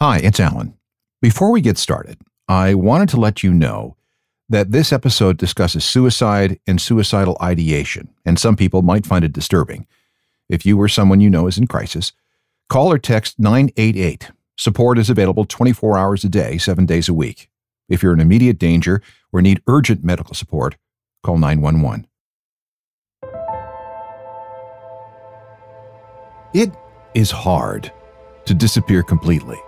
Hi, it's Alan. Before we get started, I wanted to let you know that this episode discusses suicide and suicidal ideation, and some people might find it disturbing. If you or someone you know is in crisis, call or text 988. Support is available 24 hours a day, 7 days a week. If you're in immediate danger or need urgent medical support, call 911. It is hard to disappear completely.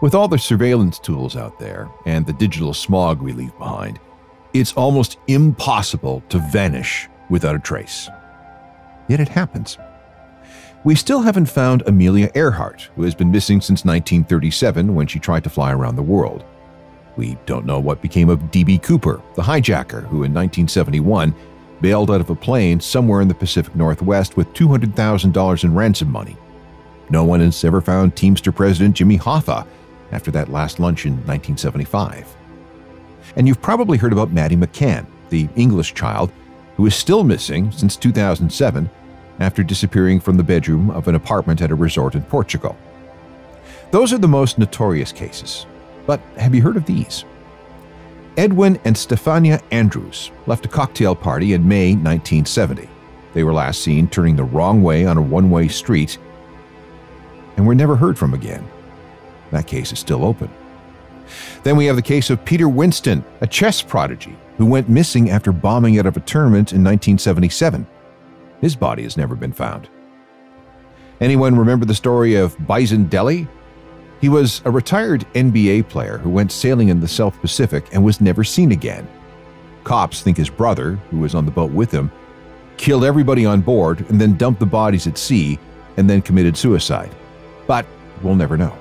With all the surveillance tools out there and the digital smog we leave behind, it's almost impossible to vanish without a trace. Yet it happens. We still haven't found Amelia Earhart, who has been missing since 1937 when she tried to fly around the world. We don't know what became of D.B. Cooper, the hijacker who in 1971 bailed out of a plane somewhere in the Pacific Northwest with $200,000 in ransom money. No one has ever found Teamster President Jimmy Hoffa after that last lunch in 1975. And you've probably heard about Maddie McCann, the English child who is still missing since 2007 after disappearing from the bedroom of an apartment at a resort in Portugal. Those are the most notorious cases. But have you heard of these? Edwin and Stefania Andrews left a cocktail party in May 1970. They were last seen turning the wrong way on a one way street and were never heard from again. That case is still open. Then we have the case of Peter Winston, a chess prodigy who went missing after bombing out of a tournament in 1977. His body has never been found. Anyone remember the story of Bison Dele? He was a retired NBA player who went sailing in the South Pacific and was never seen again. Cops think his brother, who was on the boat with him, killed everybody on board and then dumped the bodies at sea and then committed suicide. But we'll never know.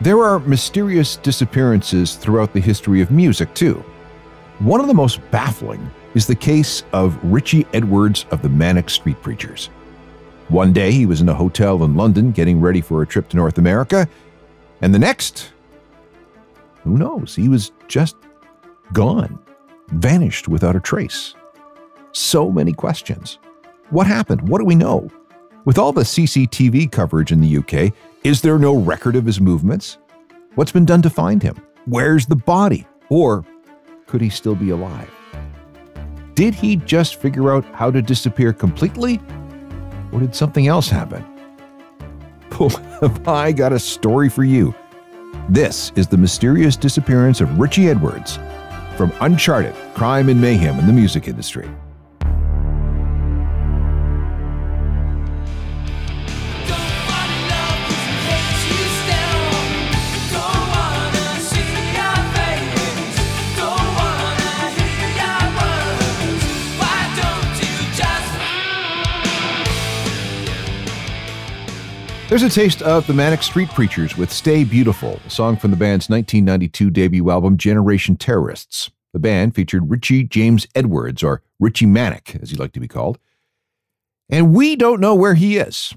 There are mysterious disappearances throughout the history of music, too. One of the most baffling is the case of Richey Edwards of the Manic Street Preachers. One day he was in a hotel in London getting ready for a trip to North America, and the next, who knows, he was just gone, vanished without a trace. So many questions. What happened? What do we know? With all the CCTV coverage in the UK, is there no record of his movements? What's been done to find him? Where's the body? Or could he still be alive? Did he just figure out how to disappear completely? Or did something else happen? Oh, have I got a story for you. This is the mysterious disappearance of Richey Edwards from Uncharted Crime and Mayhem in the Music Industry. There's a taste of the Manic Street Preachers with Stay Beautiful, a song from the band's 1992 debut album Generation Terrorists. The band featured Richey James Edwards, or Richey Manic, as he liked to be called. And we don't know where he is.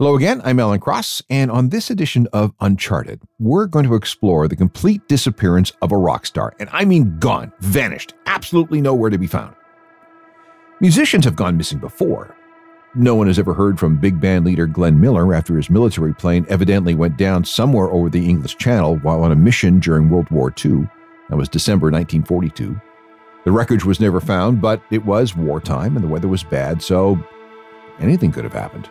Hello again, I'm Alan Cross, and on this edition of Uncharted, we're going to explore the complete disappearance of a rock star. And I mean gone, vanished, absolutely nowhere to be found. Musicians have gone missing before, no one has ever heard from big band leader Glenn Miller after his military plane evidently went down somewhere over the English Channel while on a mission during World War II. That was December 1942. The wreckage was never found, but it was wartime and the weather was bad, so anything could have happened.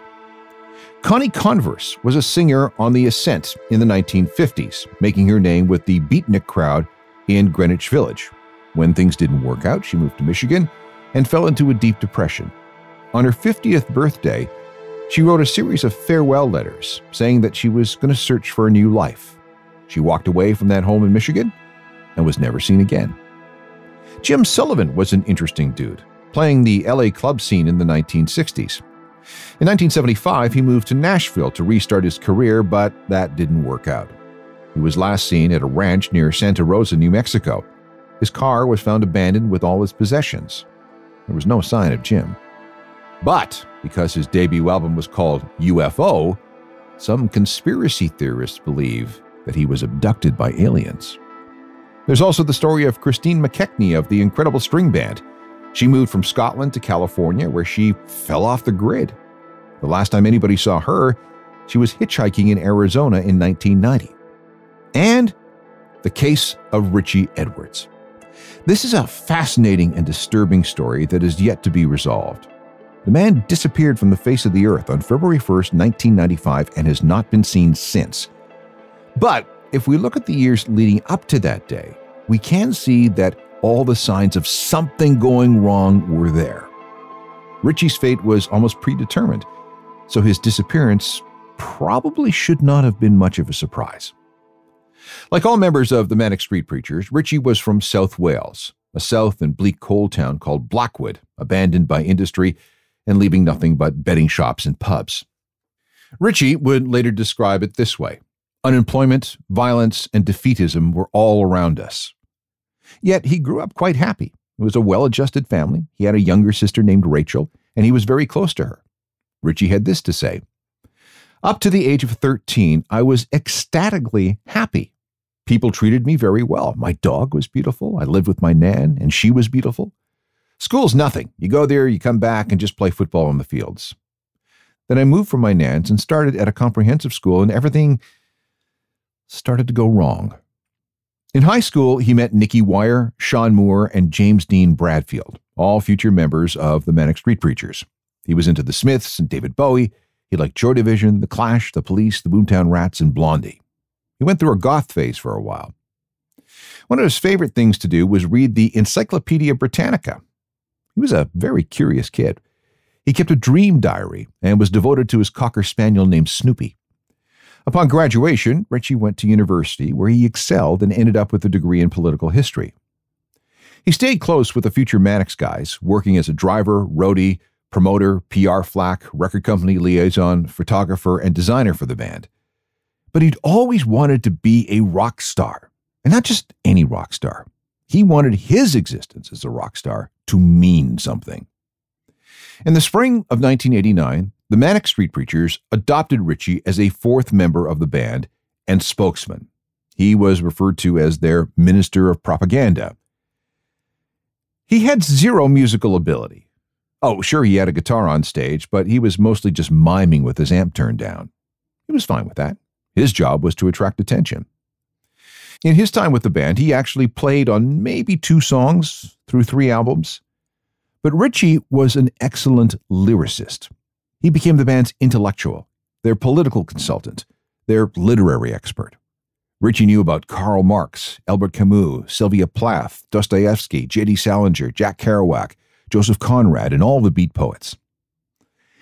Connie Converse was a singer on The Ascent in the 1950s, making her name with the beatnik crowd in Greenwich Village. When things didn't work out, she moved to Michigan and fell into a deep depression. On her 50th birthday, she wrote a series of farewell letters saying that she was going to search for a new life. She walked away from that home in Michigan and was never seen again. Jim Sullivan was an interesting dude, playing the LA club scene in the 1960s. In 1975, he moved to Nashville to restart his career, but that didn't work out. He was last seen at a ranch near Santa Rosa, New Mexico. His car was found abandoned with all his possessions. There was no sign of Jim. But because his debut album was called UFO, some conspiracy theorists believe that he was abducted by aliens. There's also the story of Christine McKechnie of the Incredible String Band. She moved from Scotland to California where she fell off the grid. The last time anybody saw her, she was hitchhiking in Arizona in 1990. And the case of Richey Edwards. This is a fascinating and disturbing story that is yet to be resolved. The man disappeared from the face of the earth on February 1st, 1995, and has not been seen since. But if we look at the years leading up to that day, we can see that all the signs of something going wrong were there. Richey's fate was almost predetermined, so his disappearance probably should not have been much of a surprise. Like all members of the Manic Street Preachers, Richey was from South Wales, a south and bleak coal town called Blackwood, abandoned by industry and leaving nothing but betting shops and pubs. Richey would later describe it this way Unemployment, violence, and defeatism were all around us. Yet he grew up quite happy. It was a well adjusted family. He had a younger sister named Rachel, and he was very close to her. Richey had this to say Up to the age of 13, I was ecstatically happy. People treated me very well. My dog was beautiful. I lived with my nan, and she was beautiful. School's nothing. You go there, you come back, and just play football on the fields. Then I moved from my nan's and started at a comprehensive school, and everything started to go wrong. In high school, he met Nicky Wire, Sean Moore, and James Dean Bradfield, all future members of the Manic Street Preachers. He was into the Smiths and David Bowie. He liked Joy Division, The Clash, The Police, The Boomtown Rats, and Blondie. He went through a goth phase for a while. One of his favorite things to do was read the Encyclopedia Britannica, he was a very curious kid. He kept a dream diary and was devoted to his cocker spaniel named Snoopy. Upon graduation, Richey went to university where he excelled and ended up with a degree in political history. He stayed close with the future Manics guys, working as a driver, roadie, promoter, PR flack, record company liaison, photographer, and designer for the band. But he'd always wanted to be a rock star, and not just any rock star. He wanted his existence as a rock star to mean something. In the spring of 1989, the Manic Street Preachers adopted Richey as a fourth member of the band and spokesman. He was referred to as their minister of propaganda. He had zero musical ability. Oh, sure, he had a guitar on stage, but he was mostly just miming with his amp turned down. He was fine with that. His job was to attract attention. In his time with the band, he actually played on maybe two songs through three albums. But Richey was an excellent lyricist. He became the band's intellectual, their political consultant, their literary expert. Richey knew about Karl Marx, Albert Camus, Sylvia Plath, Dostoevsky, J.D. Salinger, Jack Kerouac, Joseph Conrad, and all the beat poets.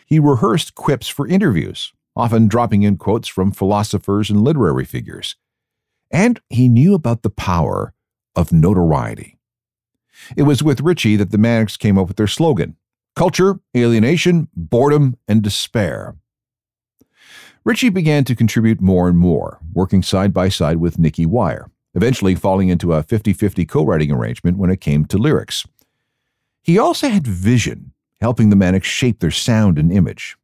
He rehearsed quips for interviews, often dropping in quotes from philosophers and literary figures and he knew about the power of notoriety. It was with Richey that the Manics came up with their slogan culture, alienation, boredom, and despair. Richey began to contribute more and more, working side by side with Nicky Wire, eventually falling into a 50 50 co writing arrangement when it came to lyrics. He also had vision, helping the Manics shape their sound and image.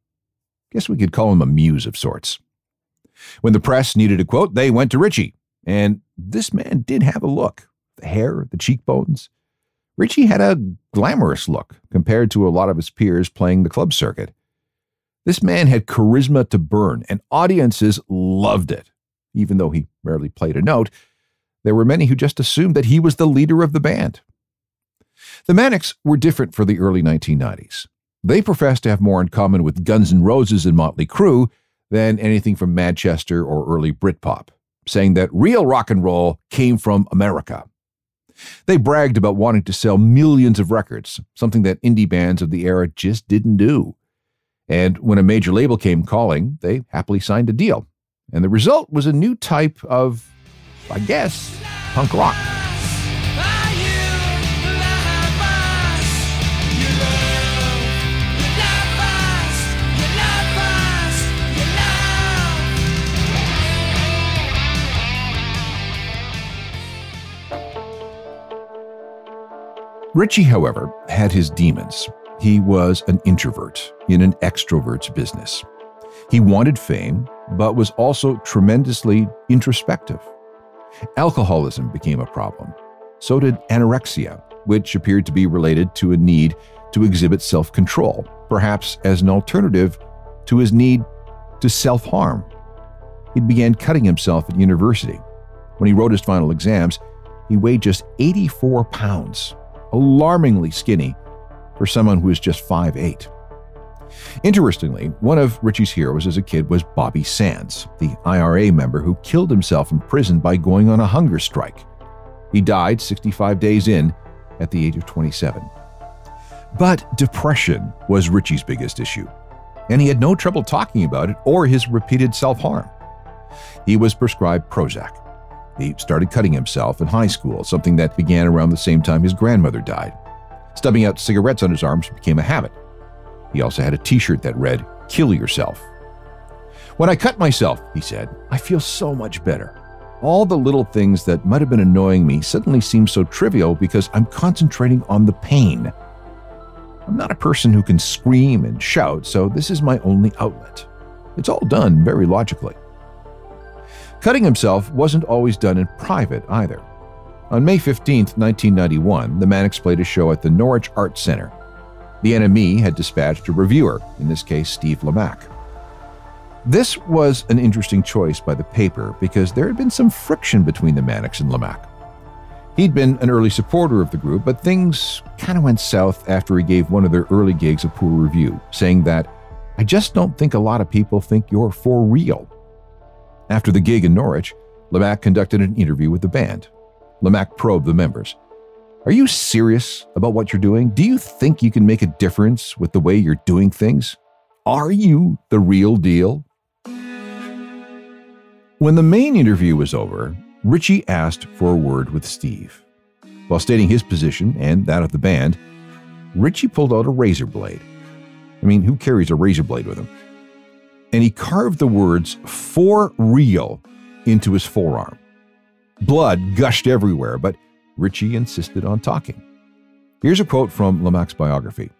Guess we could call him a muse of sorts. When the press needed a quote, they went to Richey, and this man did have a look the hair, the cheekbones. Richey had a glamorous look compared to a lot of his peers playing the club circuit. This man had charisma to burn, and audiences loved it. Even though he rarely played a note, there were many who just assumed that he was the leader of the band. The Manics were different for the early 1990s. They professed to have more in common with Guns N' Roses and Motley Crue than anything from Manchester or early Britpop saying that real rock and roll came from America. They bragged about wanting to sell millions of records, something that indie bands of the era just didn't do. And when a major label came calling, they happily signed a deal. And the result was a new type of, I guess, punk rock. Richey, however, had his demons. He was an introvert in an extrovert's business. He wanted fame, but was also tremendously introspective. Alcoholism became a problem. So did anorexia, which appeared to be related to a need to exhibit self control, perhaps as an alternative to his need to self harm. He began cutting himself at university. When he wrote his final exams, he weighed just 84 pounds, alarmingly skinny for someone who was just 5'8. Interestingly, one of Richey's heroes as a kid was Bobby Sands, the IRA member who killed himself in prison by going on a hunger strike. He died 65 days in at the age of 27. But depression was Richey's biggest issue, and he had no trouble talking about it or his repeated self harm. He was prescribed Prozac. He started cutting himself in high school, something that began around the same time his grandmother died. Stubbing out cigarettes on his arms became a habit. He also had a t shirt that read, Kill Yourself. When I cut myself, he said, I feel so much better. All the little things that might have been annoying me suddenly seem so trivial because I'm concentrating on the pain. I'm not a person who can scream and shout, so this is my only outlet. It's all done very logically. Cutting himself wasn't always done in private either. On May 15, 1991, the Manics played a show at the Norwich Arts Center. The NME had dispatched a reviewer, in this case Steve Lamacq. This was an interesting choice by the paper because there had been some friction between the Manics and Lamack. He'd been an early supporter of the group, but things kind of went south after he gave one of their early gigs a poor review, saying that, I just don't think a lot of people think you're for real. After the gig in Norwich, Lamacq conducted an interview with the band. Lamacq probed the members. Are you serious about what you're doing? Do you think you can make a difference with the way you're doing things? Are you the real deal? When the main interview was over, Richey asked for a word with Steve. While stating his position and that of the band, Richey pulled out a razor blade. I mean, who carries a razor blade with him? And he carved the words for real into his forearm. Blood gushed everywhere, but Richey insisted on talking. Here's a quote from Lamacq's biography.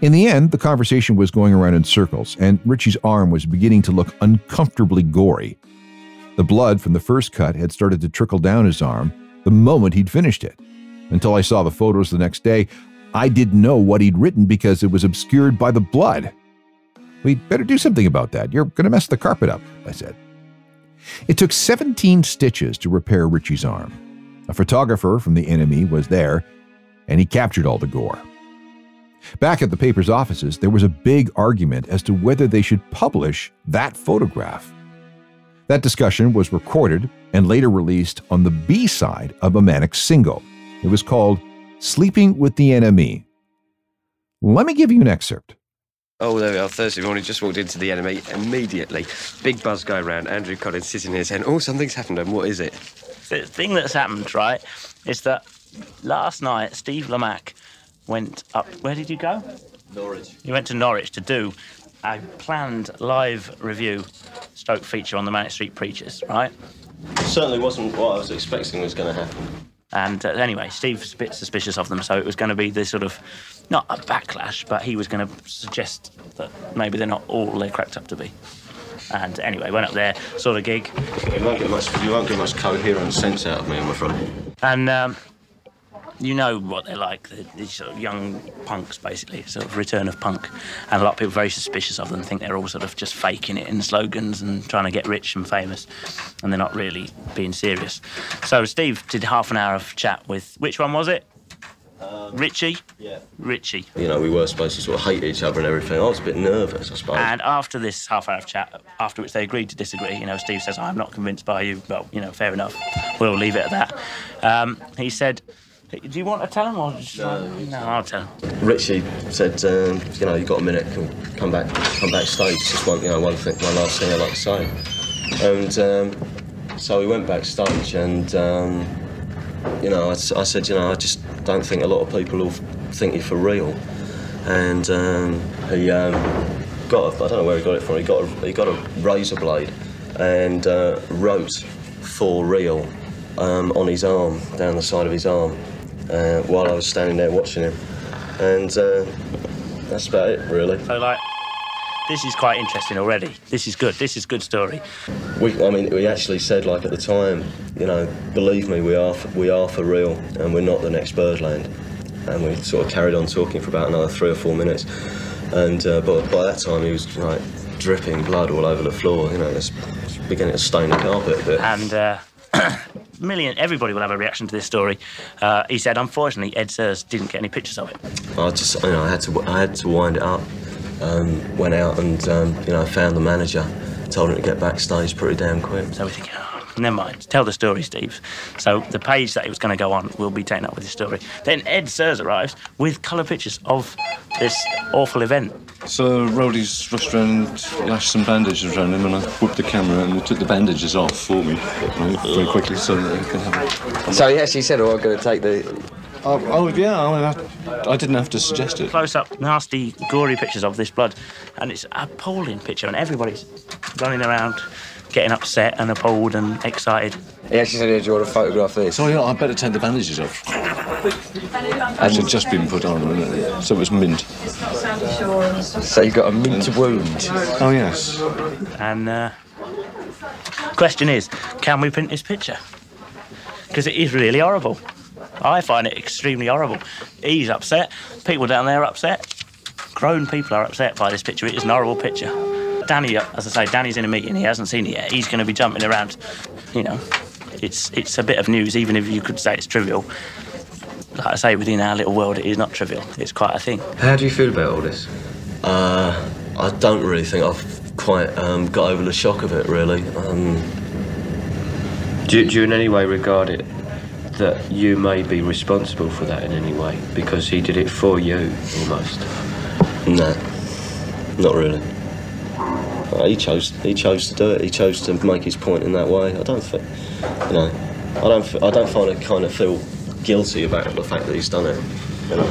In the end, the conversation was going around in circles, and Richey's arm was beginning to look uncomfortably gory. The blood from the first cut had started to trickle down his arm the moment he'd finished it. Until I saw the photos the next day, I didn't know what he'd written because it was obscured by the blood. We'd better do something about that. You're going to mess the carpet up, I said. It took 17 stitches to repair Richey's arm. A photographer from the NME was there, and he captured all the gore. Back at the paper's offices, there was a big argument as to whether they should publish that photograph. That discussion was recorded and later released on the B side of a Manics single. It was called Sleeping with the NME. Let me give you an excerpt. Oh, there we are. Thursday morning, just walked into the NME immediately. Big buzz going around. Andrew Collins sitting here saying, Oh, something's happened. And what is it? The thing that's happened, right, is that last night Steve Lamacq went up. Where did you go? Norwich. You went to Norwich to do a planned live review stroke feature on the Manic Street Preachers, right? Certainly wasn't what I was expecting was going to happen. And uh, anyway, Steve's a bit suspicious of them, so it was going to be this sort of not a backlash, but he was going to suggest that maybe they're not all they're cracked up to be. And anyway, went up there, saw the gig, You won't get much, you won't get much coherent sense out of me, I'm afraid. and um, you know what they're like. They're these sort of young punks, basically, sort of return of punk. And a lot of people are very suspicious of them, think they're all sort of just faking it in slogans and trying to get rich and famous, and they're not really being serious. So Steve did half an hour of chat with which one was it? Richey. Yeah. Richey. You know, we were supposed to sort of hate each other and everything. I was a bit nervous, I suppose. And after this half hour of chat, after which they agreed to disagree, you know, Steve says, I'm not convinced by you. Well, you know, fair enough. We'll leave it at that. Um, he said, Do you want to tell him or just... No. no I'll tell him. Richey said, um, you know, you got a minute, can we come back, come backstage. Just one, you know, one thing, one last thing I'd like to say. And um, so we went backstage, and um, you know, I said, you know, I just don't think a lot of people will think you for real. And um, he um, got, a, I don't know where he got it from. He got, a, he got a razor blade, and uh, wrote for real um, on his arm, down the side of his arm, uh, while I was standing there watching him. And uh, that's about it, really. So, like, this is quite interesting already. This is good. This is good story. We, I mean, we actually said like at the time, you know, believe me, we are, for, we are for real, and we're not the next Birdland. And we sort of carried on talking for about another three or four minutes. And uh, but by that time, he was like dripping blood all over the floor. You know, it's beginning to stain the carpet a bit. And uh, million, everybody will have a reaction to this story. Uh, he said, unfortunately, Ed Sirrs didn't get any pictures of it. I just, you know, I had to, I had to wind it up. Um, went out and, um, you know, found the manager, told him to get backstage pretty damn quick. So we think, oh, never mind, tell the story, Steve. So the page that he was going to go on will be taken up with his story. Then Ed Sirrs arrives with colour pictures of this awful event. So Roddy's rushed around and lashed some bandages around him, and I whipped the camera and they took the bandages off for me right, very quickly so that they could have it. So he actually said, "Oh, I'm going to take the." Oh, oh yeah, I, I didn't have to suggest it. Close up, nasty, gory pictures of this blood, and it's an appalling picture, and everybody's running around, getting upset and appalled and excited. He actually said, "Do you want to photograph this?" So yeah, I better take the bandages off. It had just been put on, and so it was mint. So you got a mint wound. Oh yes. And uh, question is, can we print this picture? Because it is really horrible. I find it extremely horrible. He's upset. People down there are upset. Grown people are upset by this picture. It is an horrible picture. Danny, as I say, Danny's in a meeting. He hasn't seen it yet. He's going to be jumping around. You know, it's it's a bit of news, even if you could say it's trivial. Like I say, within our little world, it is not trivial. It's quite a thing. How do you feel about all this? Uh, I don't really think I've quite um, got over the shock of it, really. Um, Do do you in any way regard it that you may be responsible for that in any way? Because he did it for you, almost. no, not really. Uh, he chose. He chose to do it. He chose to make his point in that way. I don't think, you know, I don't. I don't find it kind of feel guilty about the fact that he's done it. You know.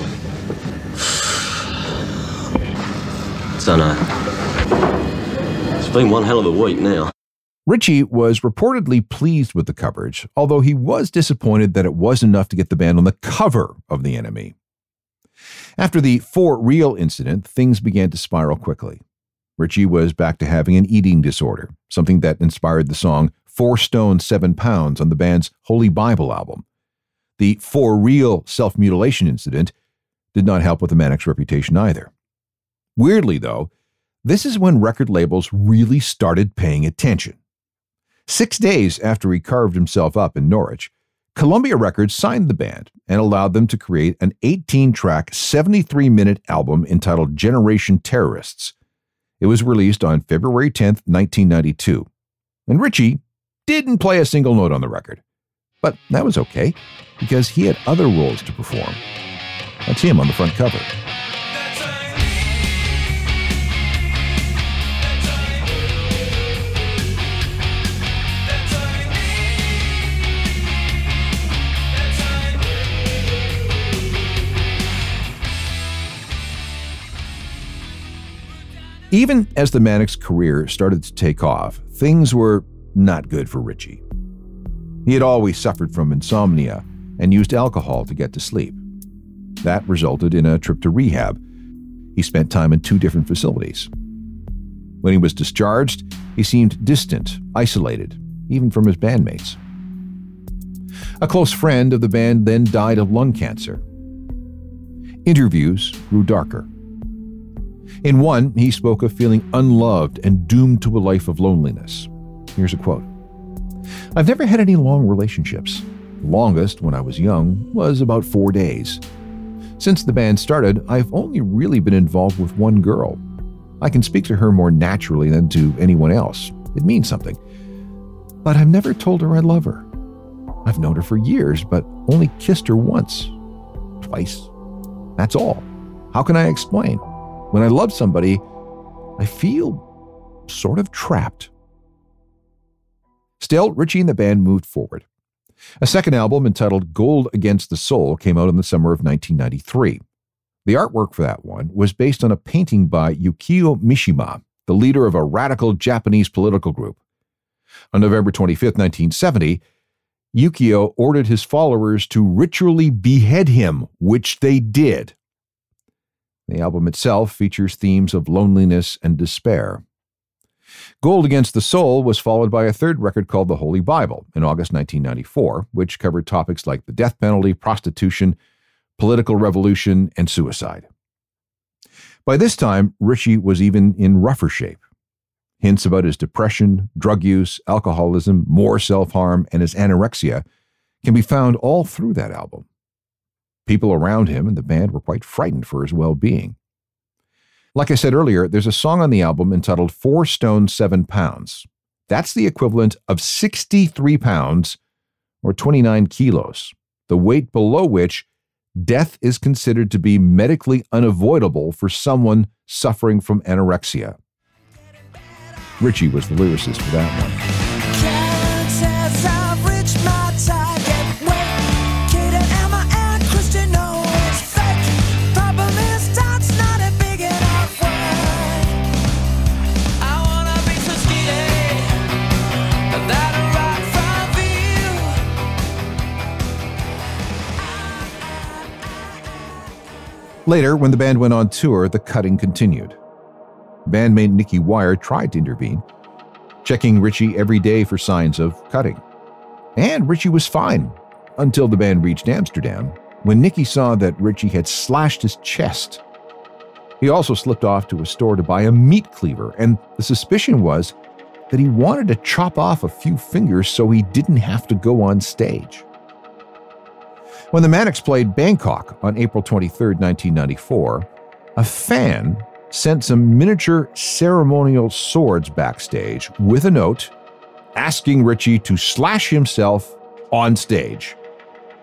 Don't know. It's been one hell of a week now. Richey was reportedly pleased with the coverage, although he was disappointed that it wasn't enough to get the band on the cover of the NME. After the For Real incident, things began to spiral quickly. Richey was back to having an eating disorder, something that inspired the song Four Stone, Seven Pounds on the band's Holy Bible album. The For Real self mutilation incident did not help with the Manic's reputation either. Weirdly, though, this is when record labels really started paying attention. Six days after he carved himself up in Norwich, Columbia Records signed the band and allowed them to create an 18 track, 73 minute album entitled Generation Terrorists. It was released on February 10, 1992. And Richey didn't play a single note on the record. But that was okay, because he had other roles to perform. That's him on the front cover. Even as the Manic's career started to take off, things were not good for Richey. He had always suffered from insomnia and used alcohol to get to sleep. That resulted in a trip to rehab. He spent time in two different facilities. When he was discharged, he seemed distant, isolated, even from his bandmates. A close friend of the band then died of lung cancer. Interviews grew darker. In one, he spoke of feeling unloved and doomed to a life of loneliness. Here's a quote I've never had any long relationships. The longest, when I was young, was about four days. Since the band started, I've only really been involved with one girl. I can speak to her more naturally than to anyone else. It means something. But I've never told her I love her. I've known her for years, but only kissed her once. Twice. That's all. How can I explain? When I love somebody, I feel sort of trapped. Still, Richey and the band moved forward. A second album entitled Gold Against the Soul came out in the summer of 1993. The artwork for that one was based on a painting by Yukio Mishima, the leader of a radical Japanese political group. On November 25, 1970, Yukio ordered his followers to ritually behead him, which they did. The album itself features themes of loneliness and despair. Gold Against the Soul was followed by a third record called The Holy Bible in August 1994, which covered topics like the death penalty, prostitution, political revolution, and suicide. By this time, Richey was even in rougher shape. Hints about his depression, drug use, alcoholism, more self harm, and his anorexia can be found all through that album. People around him and the band were quite frightened for his well being. Like I said earlier, there's a song on the album entitled Four Stone Seven Pounds. That's the equivalent of 63 pounds or 29 kilos, the weight below which death is considered to be medically unavoidable for someone suffering from anorexia. Richey was the lyricist for that one. Later, when the band went on tour, the cutting continued. Bandmate Nicky Wire tried to intervene, checking Richey every day for signs of cutting. And Richey was fine until the band reached Amsterdam, when Nicky saw that Richey had slashed his chest. He also slipped off to a store to buy a meat cleaver, and the suspicion was that he wanted to chop off a few fingers so he didn't have to go on stage. When the Manics played Bangkok on April 23, 1994, a fan sent some miniature ceremonial swords backstage with a note asking Richey to slash himself on stage,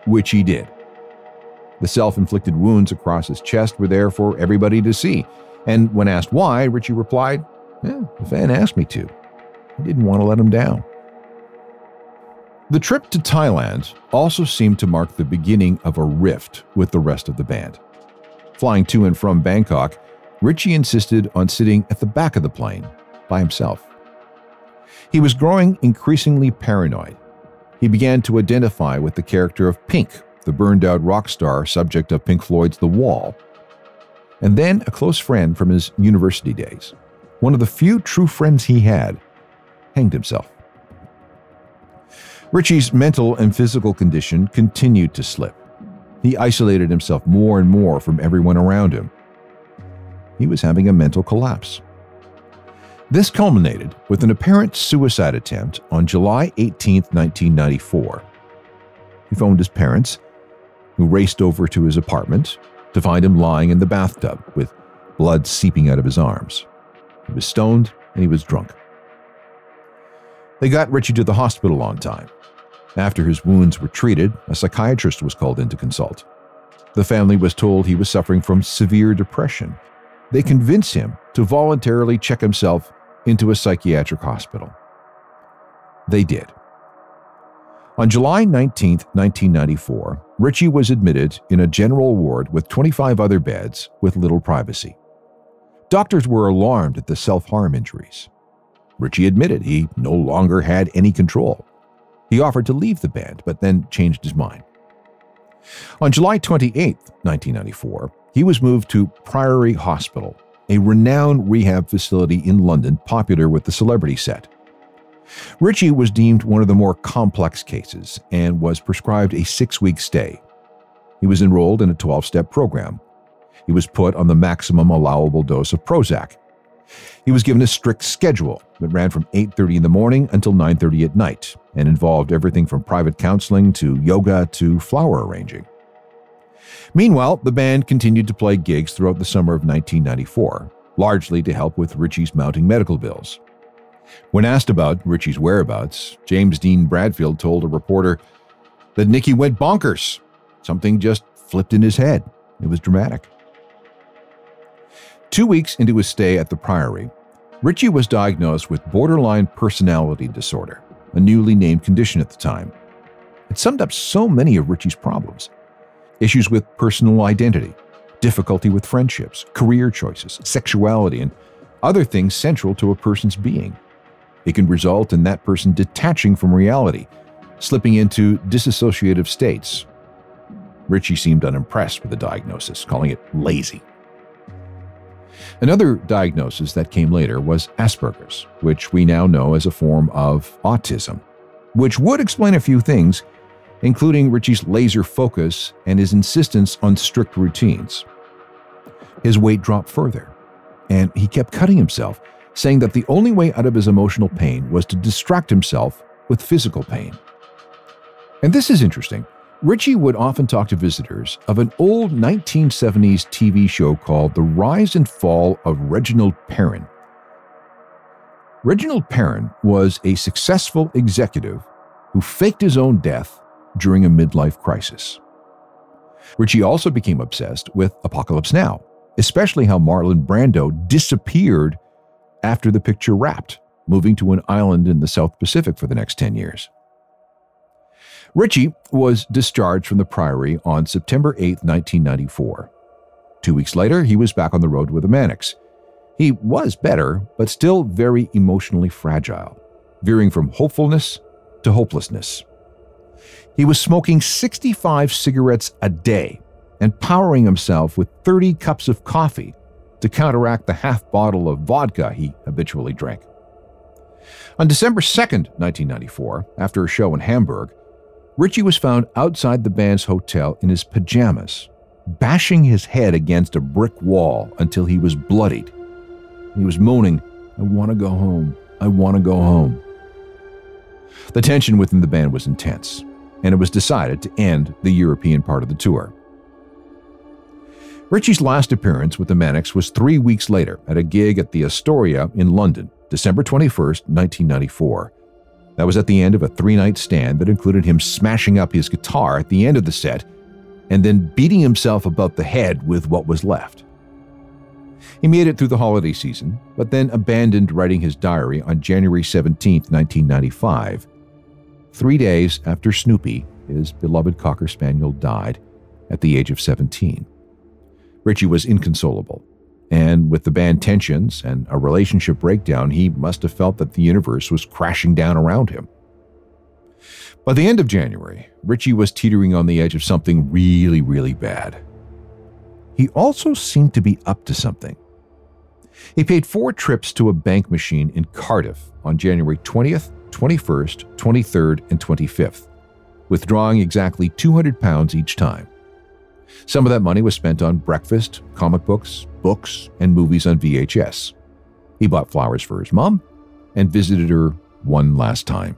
which he did. The self inflicted wounds across his chest were there for everybody to see, and when asked why, Richey replied, eh, The fan asked me to. I didn't want to let him down. The trip to Thailand also seemed to mark the beginning of a rift with the rest of the band. Flying to and from Bangkok, Richey insisted on sitting at the back of the plane by himself. He was growing increasingly paranoid. He began to identify with the character of Pink, the burned out rock star subject of Pink Floyd's The Wall. And then a close friend from his university days, one of the few true friends he had, hanged himself. Richey's mental and physical condition continued to slip. He isolated himself more and more from everyone around him. He was having a mental collapse. This culminated with an apparent suicide attempt on July 18, 1994. He phoned his parents, who raced over to his apartment to find him lying in the bathtub with blood seeping out of his arms. He was stoned and he was drunk. They got Richey to the hospital on time. After his wounds were treated, a psychiatrist was called in to consult. The family was told he was suffering from severe depression. They convinced him to voluntarily check himself into a psychiatric hospital. They did. On July 19, 1994, Richey was admitted in a general ward with 25 other beds with little privacy. Doctors were alarmed at the self harm injuries. Richey admitted he no longer had any control. He offered to leave the band, but then changed his mind. On July 28, 1994, he was moved to Priory Hospital, a renowned rehab facility in London popular with the celebrity set. Richey was deemed one of the more complex cases and was prescribed a six week stay. He was enrolled in a 12 step program. He was put on the maximum allowable dose of Prozac. He was given a strict schedule that ran from 8:30 in the morning until 9:30 at night and involved everything from private counseling to yoga to flower arranging. Meanwhile, the band continued to play gigs throughout the summer of 1994, largely to help with Richey's mounting medical bills. When asked about Richey's whereabouts, James Dean Bradfield told a reporter that Nicky went bonkers. Something just flipped in his head. It was dramatic. Two weeks into his stay at the Priory, Richey was diagnosed with borderline personality disorder, a newly named condition at the time. It summed up so many of Richey's problems issues with personal identity, difficulty with friendships, career choices, sexuality, and other things central to a person's being. It can result in that person detaching from reality, slipping into disassociative states. Richey seemed unimpressed with the diagnosis, calling it lazy. Another diagnosis that came later was Asperger's, which we now know as a form of autism, which would explain a few things, including Richey's laser focus and his insistence on strict routines. His weight dropped further, and he kept cutting himself, saying that the only way out of his emotional pain was to distract himself with physical pain. And this is interesting. Richey would often talk to visitors of an old 1970s TV show called The Rise and Fall of Reginald Perrin. Reginald Perrin was a successful executive who faked his own death during a midlife crisis. Richey also became obsessed with Apocalypse Now, especially how Marlon Brando disappeared after the picture wrapped, moving to an island in the South Pacific for the next 10 years. Richey was discharged from the Priory on September 8, 1994. Two weeks later, he was back on the road with the Manics. He was better, but still very emotionally fragile, veering from hopefulness to hopelessness. He was smoking 65 cigarettes a day and powering himself with 30 cups of coffee to counteract the half bottle of vodka he habitually drank. On December 2, 1994, after a show in Hamburg, Richey was found outside the band's hotel in his pajamas, bashing his head against a brick wall until he was bloodied. He was moaning, I want to go home. I want to go home. The tension within the band was intense, and it was decided to end the European part of the tour. Richey's last appearance with the Manics was three weeks later at a gig at the Astoria in London, December 21, 1994. That was at the end of a three night stand that included him smashing up his guitar at the end of the set and then beating himself about the head with what was left. He made it through the holiday season, but then abandoned writing his diary on January 17, 1995, three days after Snoopy, his beloved Cocker Spaniel, died at the age of 17. Richey was inconsolable, and with the band tensions and a relationship breakdown, he must have felt that the universe was crashing down around him. By the end of January, Richey was teetering on the edge of something really, really bad. He also seemed to be up to something. He paid four trips to a bank machine in Cardiff on January 20th, 21st, 23rd, and 25th, withdrawing exactly 200 pounds each time. Some of that money was spent on breakfast, comic books, books, and movies on VHS. He bought flowers for his mom and visited her one last time.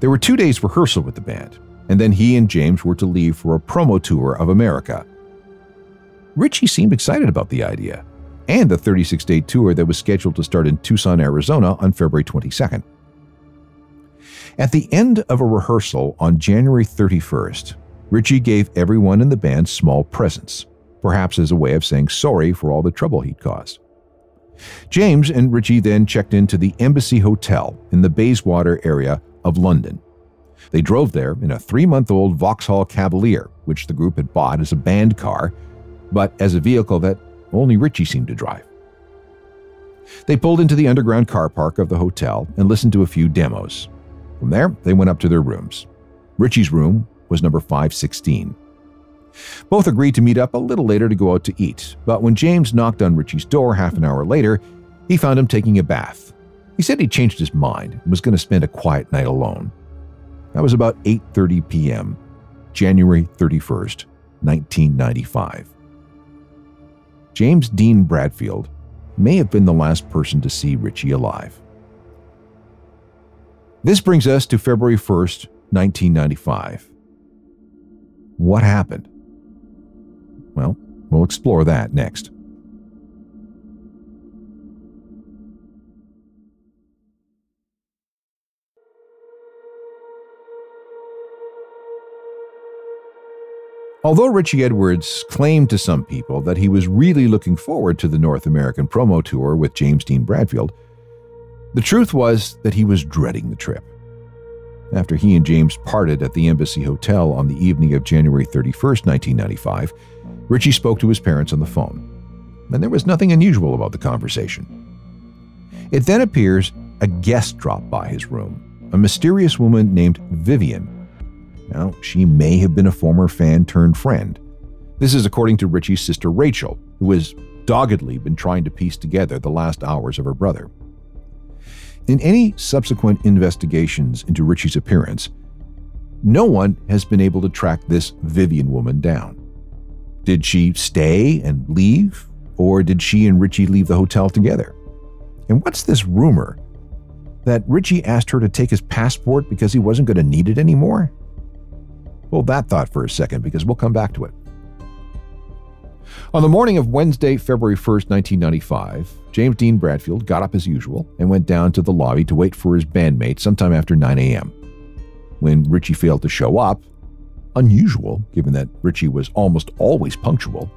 There were two days rehearsal with the band, and then he and James were to leave for a promo tour of America. Richey seemed excited about the idea and the 36 day tour that was scheduled to start in Tucson, Arizona on February 22nd. At the end of a rehearsal on January 31st, Richey gave everyone in the band small presents, perhaps as a way of saying sorry for all the trouble he'd caused. James and Richey then checked into the Embassy Hotel in the Bayswater area of London. They drove there in a three month old Vauxhall Cavalier, which the group had bought as a band car, but as a vehicle that only Richey seemed to drive. They pulled into the underground car park of the hotel and listened to a few demos. From there, they went up to their rooms. Richey's room was number 516. Both agreed to meet up a little later to go out to eat, but when James knocked on Richey's door half an hour later, he found him taking a bath. He said he changed his mind and was going to spend a quiet night alone. That was about 8:30 p.m., January 31st, 1995. James Dean Bradfield may have been the last person to see Richey alive. This brings us to February 1st, 1995. What happened? Well, we'll explore that next. Although Richey Edwards claimed to some people that he was really looking forward to the North American promo tour with James Dean Bradfield, the truth was that he was dreading the trip. After he and James parted at the Embassy Hotel on the evening of January 31, 1995, Richey spoke to his parents on the phone, and there was nothing unusual about the conversation. It then appears a guest dropped by his room, a mysterious woman named Vivian now, she may have been a former fan turned friend. This is according to Richey's sister Rachel, who has doggedly been trying to piece together the last hours of her brother. In any subsequent investigations into Richey's appearance, no one has been able to track this Vivian woman down. Did she stay and leave, or did she and Richey leave the hotel together? And what's this rumor that Richey asked her to take his passport because he wasn't going to need it anymore? Hold that thought for a second because we'll come back to it. On the morning of Wednesday, February 1st, 1995, James Dean Bradfield got up as usual and went down to the lobby to wait for his bandmate sometime after 9 a.m. When Richey failed to show up, unusual given that Richey was almost always punctual,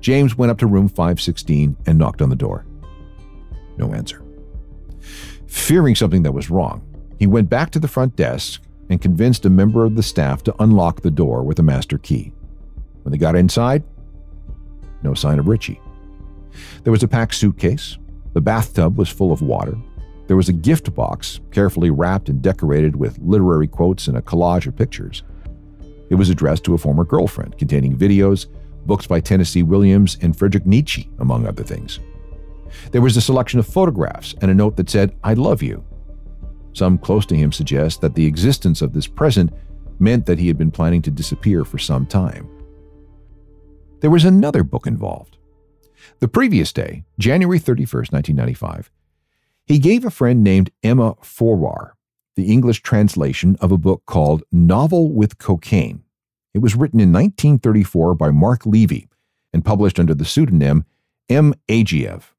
James went up to room 516 and knocked on the door. No answer. Fearing something that was wrong, he went back to the front desk and convinced a member of the staff to unlock the door with a master key. When they got inside, no sign of Richey. There was a packed suitcase. The bathtub was full of water. There was a gift box, carefully wrapped and decorated with literary quotes and a collage of pictures. It was addressed to a former girlfriend, containing videos, books by Tennessee Williams and Friedrich Nietzsche, among other things. There was a selection of photographs and a note that said, I love you. Some close to him suggest that the existence of this present meant that he had been planning to disappear for some time. There was another book involved. The previous day, January 31st, 1995, he gave a friend named Emma Forwar the English translation of a book called Novel with Cocaine. It was written in 1934 by Mark Levy and published under the pseudonym M. Ageyev.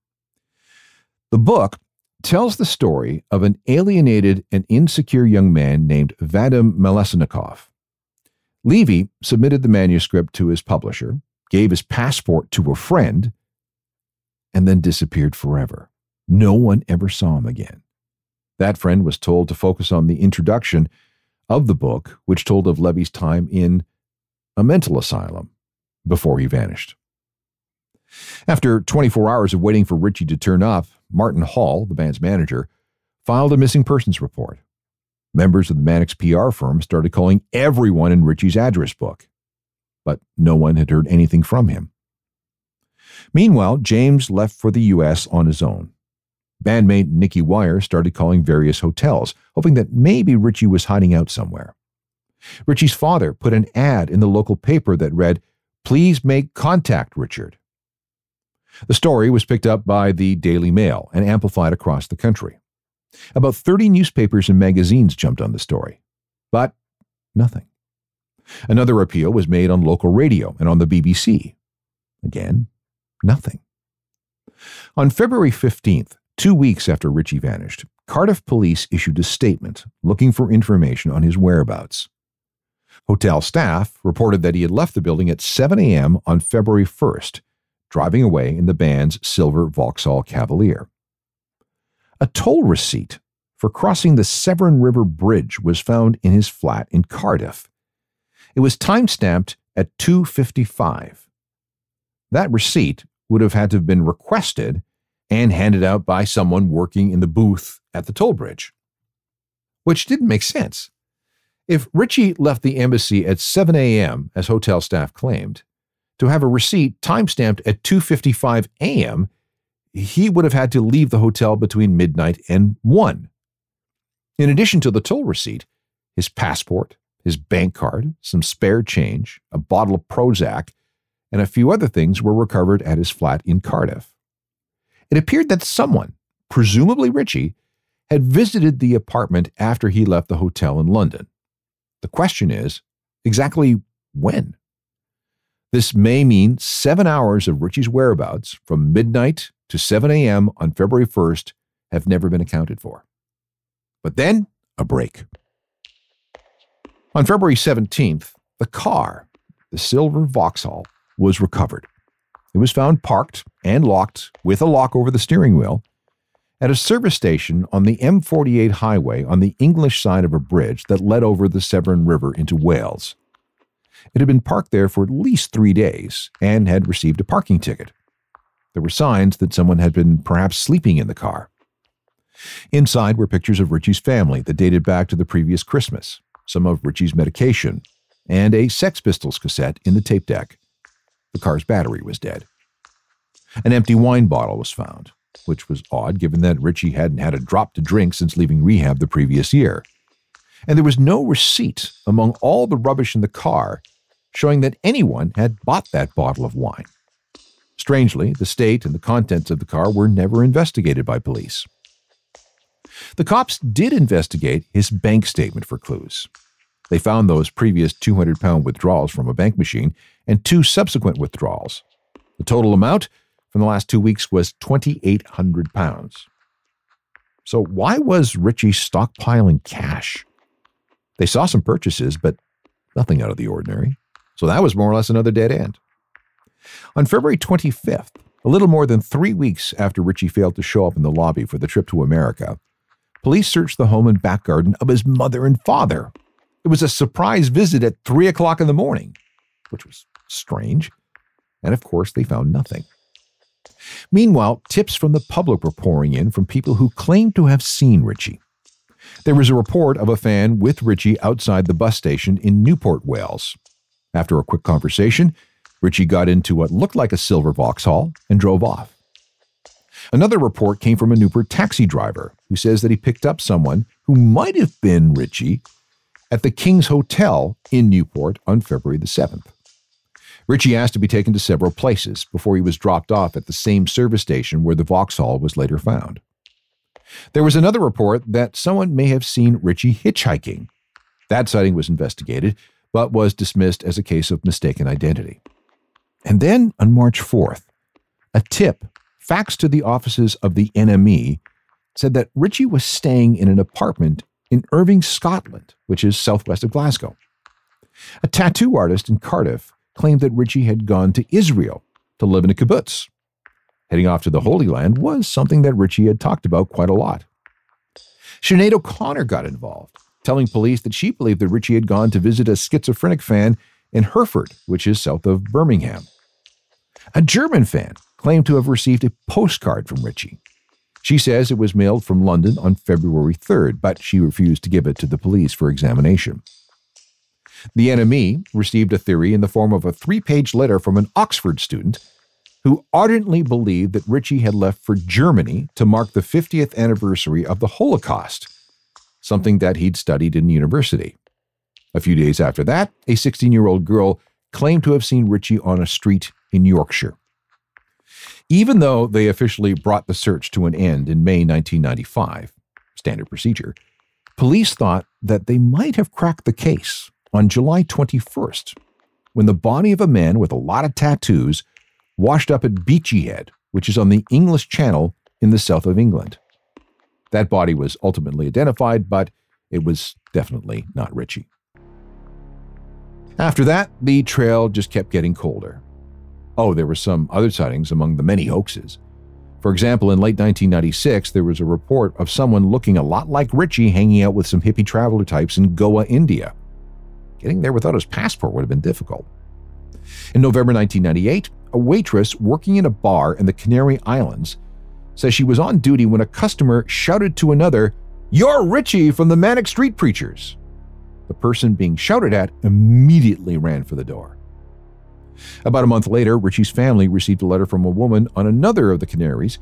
The book tells the story of an alienated and insecure young man named Vadim Maslennikov. Levy submitted the manuscript to his publisher, gave his passport to a friend, and then disappeared forever. No one ever saw him again. That friend was told to focus on the introduction of the book, which told of Levy's time in a mental asylum before he vanished. After 24 hours of waiting for Richey to turn up, Martin Hall, the band's manager, filed a missing persons report. Members of the Manics PR firm started calling everyone in Richey's address book, but no one had heard anything from him. Meanwhile, James left for the U.S. on his own. Bandmate Nicky Wire started calling various hotels, hoping that maybe Richey was hiding out somewhere. Richey's father put an ad in the local paper that read, Please make contact, Richard. The story was picked up by the Daily Mail and amplified across the country. About 30 newspapers and magazines jumped on the story, but nothing. Another appeal was made on local radio and on the BBC. Again, nothing. On February 15th, two weeks after Richey vanished, Cardiff police issued a statement looking for information on his whereabouts. Hotel staff reported that he had left the building at 7 a.m. on February 1st driving away in the band's silver Vauxhall Cavalier. A toll receipt for crossing the Severn River Bridge was found in his flat in Cardiff. It was time-stamped at 2:55. That receipt would have had to have been requested and handed out by someone working in the booth at the toll bridge. Which didn't make sense. If Richey left the embassy at 7 a.m., as hotel staff claimed, to have a receipt timestamped at 2:55 a.m., he would have had to leave the hotel between midnight and 1. In addition to the toll receipt, his passport, his bank card, some spare change, a bottle of Prozac, and a few other things were recovered at his flat in Cardiff. It appeared that someone, presumably Richey, had visited the apartment after he left the hotel in London. The question is exactly when? This may mean seven hours of Richey's whereabouts from midnight to 7 a.m. on February 1st have never been accounted for. But then, a break. On February 17th, the car, the silver Vauxhall, was recovered. It was found parked and locked with a lock over the steering wheel at a service station on the M48 highway on the English side of a bridge that led over the Severn River into Wales. It had been parked there for at least three days and had received a parking ticket. There were signs that someone had been perhaps sleeping in the car. Inside were pictures of Richey's family that dated back to the previous Christmas, some of Richey's medication, and a Sex Pistols cassette in the tape deck. The car's battery was dead. An empty wine bottle was found, which was odd given that Richey hadn't had a drop to drink since leaving rehab the previous year and there was no receipt among all the rubbish in the car showing that anyone had bought that bottle of wine. Strangely, the state and the contents of the car were never investigated by police. The cops did investigate his bank statement for clues. They found those previous 200 pound withdrawals from a bank machine and two subsequent withdrawals. The total amount from the last two weeks was 2,800 pounds. So, why was Richey stockpiling cash? They saw some purchases, but nothing out of the ordinary. So, that was more or less another dead end. On February 25th, a little more than three weeks after Richey failed to show up in the lobby for the trip to America, police searched the home and back garden of his mother and father. It was a surprise visit at 3 o'clock in the morning, which was strange. And of course, they found nothing. Meanwhile, tips from the public were pouring in from people who claimed to have seen Richey. There was a report of a fan with Richey outside the bus station in Newport, Wales. After a quick conversation, Richey got into what looked like a silver Vauxhall and drove off. Another report came from a Newport taxi driver who says that he picked up someone who might have been Richey at the King's Hotel in Newport on February the 7th. Richey asked to be taken to several places before he was dropped off at the same service station where the Vauxhall was later found. There was another report that someone may have seen Richey hitchhiking. That sighting was investigated, but was dismissed as a case of mistaken identity. And then on March 4th, a tip faxed to the offices of the NME said that Richey was staying in an apartment in Irvine, Scotland, which is southwest of Glasgow. A tattoo artist in Cardiff claimed that Richey had gone to Israel to live in a kibbutz. Heading off to the Holy Land was something that Richey had talked about quite a lot. Sinead O'Connor got involved, telling police that she believed that Richey had gone to visit a schizophrenic fan in Hereford, which is south of Birmingham. A German fan claimed to have received a postcard from Richey. She says it was mailed from London on February 3rd, but she refused to give it to the police for examination. The NME received a theory in the form of a three page letter from an Oxford student who ardently believed that Richey had left for Germany to mark the 50th anniversary of the Holocaust, something that he'd studied in university. A few days after that, a 16 year old girl claimed to have seen Richey on a street in Yorkshire. Even though they officially brought the search to an end in May 1995, standard procedure, police thought that they might have cracked the case on July 21st when the body of a man with a lot of tattoos washed up at Beachy Head, which is on the English Channel in the south of England. That body was ultimately identified, but it was definitely not Richey. After that, the trail just kept getting colder. Oh, there were some other sightings among the many hoaxes. For example, in late 1996, there was a report of someone looking a lot like Richey hanging out with some hippie traveler types in Goa, India. Getting there without his passport would have been difficult. In November 1998, a waitress working in a bar in the Canary Islands says she was on duty when a customer shouted to another, You're Richey from the Manic Street Preachers. The person being shouted at immediately ran for the door. About a month later, Richey's family received a letter from a woman on another of the Canaries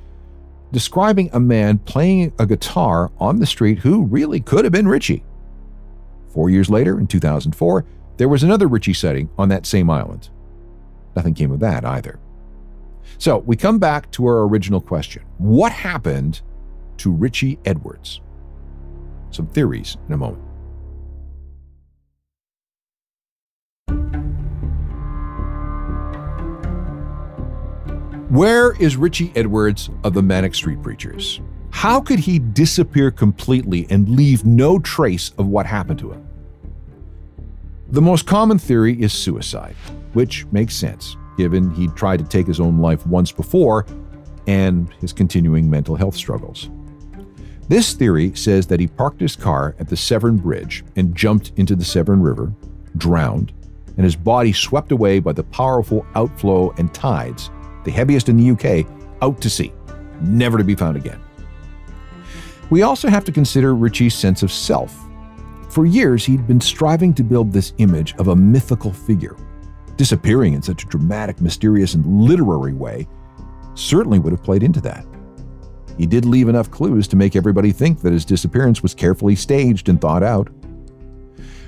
describing a man playing a guitar on the street who really could have been Richey. Four years later, in 2004, there was another Richey sighting on that same island. Nothing came of that either. So we come back to our original question What happened to Richey Edwards? Some theories in a moment. Where is Richey Edwards of the Manic Street Preachers? How could he disappear completely and leave no trace of what happened to him? The most common theory is suicide, which makes sense, given he'd tried to take his own life once before and his continuing mental health struggles. This theory says that he parked his car at the Severn Bridge and jumped into the Severn River, drowned, and his body swept away by the powerful outflow and tides, the heaviest in the UK, out to sea, never to be found again. We also have to consider Richey's sense of self. For years, he'd been striving to build this image of a mythical figure. Disappearing in such a dramatic, mysterious, and literary way certainly would have played into that. He did leave enough clues to make everybody think that his disappearance was carefully staged and thought out.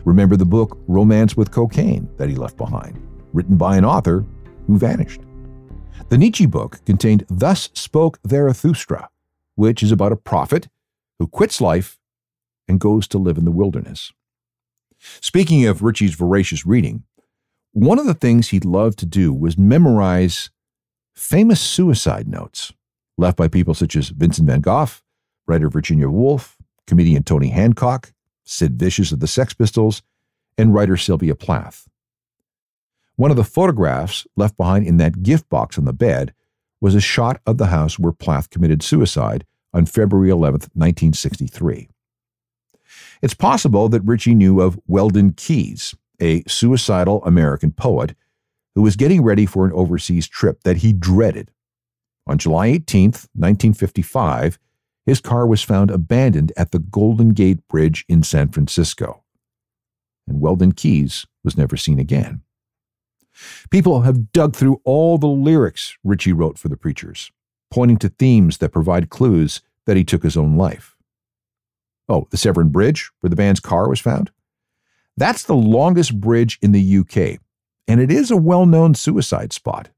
Remember the book Romance with Cocaine that he left behind, written by an author who vanished. The Nietzsche book contained Thus Spoke Zarathustra, which is about a prophet who quits life and goes to live in the wilderness. Speaking of Richey's voracious reading, one of the things he loved to do was memorize famous suicide notes left by people such as Vincent van Gogh, writer Virginia Woolf, comedian Tony Hancock, Sid Vicious of the Sex Pistols, and writer Sylvia Plath. One of the photographs left behind in that gift box on the bed was a shot of the house where Plath committed suicide on February 11, 1963. It's possible that Richey knew of Weldon Kees, a suicidal American poet who was getting ready for an overseas trip that he dreaded. On July 18, 1955, his car was found abandoned at the Golden Gate Bridge in San Francisco. And Weldon Kees was never seen again. People have dug through all the lyrics Richey wrote for the preachers, pointing to themes that provide clues that he took his own life. Oh, the Severn Bridge, where the band's car was found? That's the longest bridge in the UK, and it is a well known suicide spot.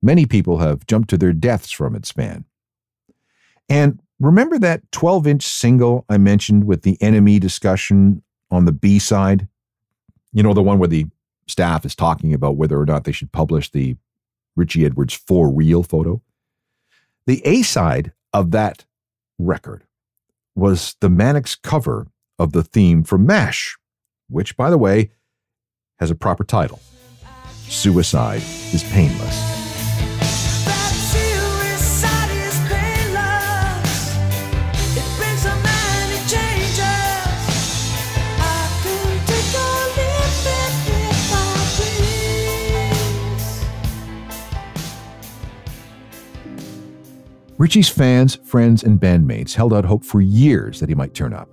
Many people have jumped to their deaths from its span. And remember that 12 inch single I mentioned with the NME discussion on the B side? You know, the one where the staff is talking about whether or not they should publish the Richey Edwards for real photo? The A side of that record was the Manics cover of the theme from MASH, which, by the way, has a proper title Suicide is Painless. Richey's fans, friends, and bandmates held out hope for years that he might turn up.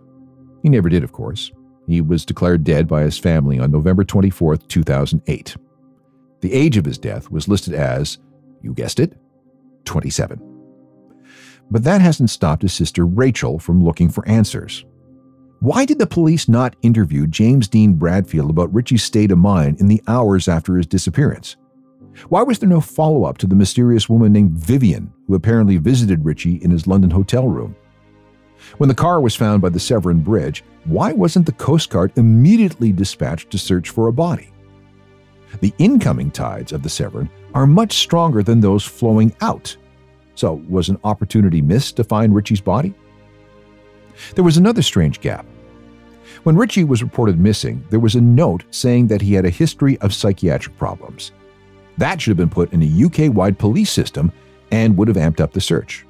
He never did, of course. He was declared dead by his family on November 24, 2008. The age of his death was listed as, you guessed it, 27. But that hasn't stopped his sister Rachel from looking for answers. Why did the police not interview James Dean Bradfield about Richey's state of mind in the hours after his disappearance? Why was there no follow up to the mysterious woman named Vivian who apparently visited Richey in his London hotel room? When the car was found by the Severn Bridge, why wasn't the Coast Guard immediately dispatched to search for a body? The incoming tides of the Severn are much stronger than those flowing out. So, was an opportunity missed to find Richey's body? There was another strange gap. When Richey was reported missing, there was a note saying that he had a history of psychiatric problems. That should have been put in a UK wide police system and would have amped up the search.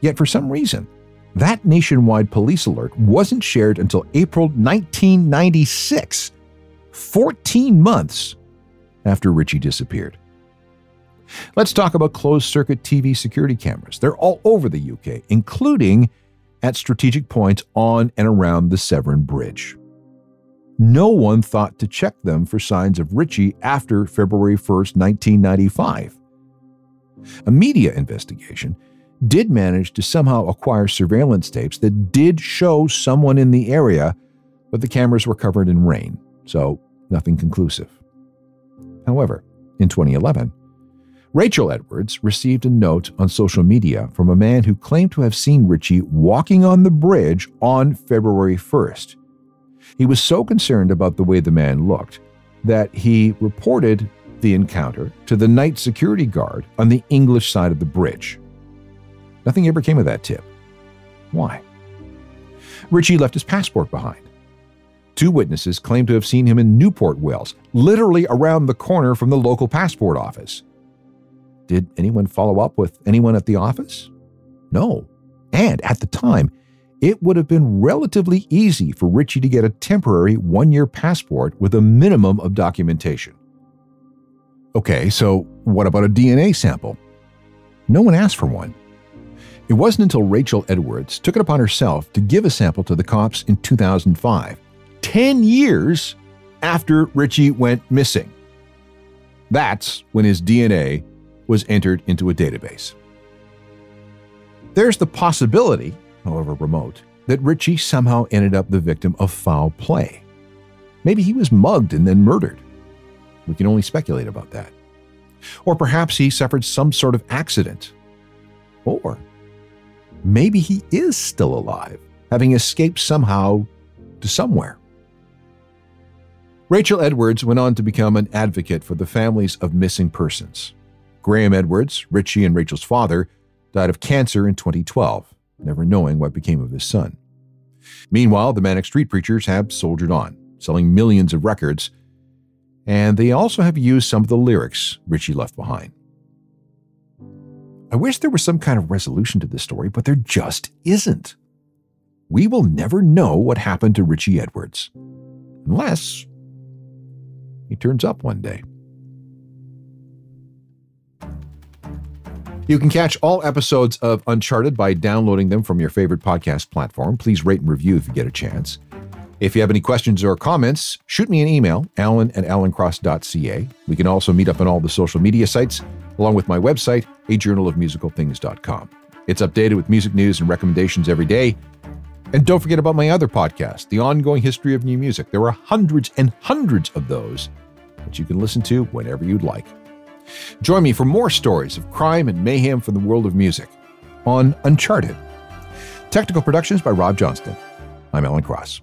Yet for some reason, that nationwide police alert wasn't shared until April 1996, 14 months after Richey disappeared. Let's talk about closed circuit TV security cameras. They're all over the UK, including at strategic points on and around the Severn Bridge no one thought to check them for signs of Richey after February 1, 1995. A media investigation did manage to somehow acquire surveillance tapes that did show someone in the area, but the cameras were covered in rain, so nothing conclusive. However, in 2011, Rachel Edwards received a note on social media from a man who claimed to have seen Richey walking on the bridge on February 1st. He was so concerned about the way the man looked that he reported the encounter to the night security guard on the English side of the bridge. Nothing ever came of that tip. Why? Richey left his passport behind. Two witnesses claimed to have seen him in Newport Wales, literally around the corner from the local passport office. Did anyone follow up with anyone at the office? No. And at the time, it would have been relatively easy for Richey to get a temporary one year passport with a minimum of documentation. Okay, so what about a DNA sample? No one asked for one. It wasn't until Rachel Edwards took it upon herself to give a sample to the cops in 2005, 10 years after Richey went missing. That's when his DNA was entered into a database. There's the possibility however remote, that Richey somehow ended up the victim of foul play. Maybe he was mugged and then murdered. We can only speculate about that. Or perhaps he suffered some sort of accident. Or maybe he is still alive, having escaped somehow to somewhere. Rachel Edwards went on to become an advocate for the families of missing persons. Graham Edwards, Richey and Rachel's father, died of cancer in 2012, never knowing what became of his son. Meanwhile, the Manic Street Preachers have soldiered on, selling millions of records, and they also have used some of the lyrics Richey left behind. I wish there was some kind of resolution to this story, but there just isn't. We will never know what happened to Richey Edwards. Unless he turns up one day. You can catch all episodes of Uncharted by downloading them from your favorite podcast platform. Please rate and review if you get a chance. If you have any questions or comments, shoot me an email, alan at alancross.ca. We can also meet up on all the social media sites, along with my website, a journal of musical things.com. It's updated with music news and recommendations every day. And don't forget about my other podcast, The Ongoing History of New Music. There are hundreds and hundreds of those that you can listen to whenever you'd like. Join me for more stories of crime and mayhem from the world of music on Uncharted. Technical productions by Rob Johnston. I'm Alan Cross.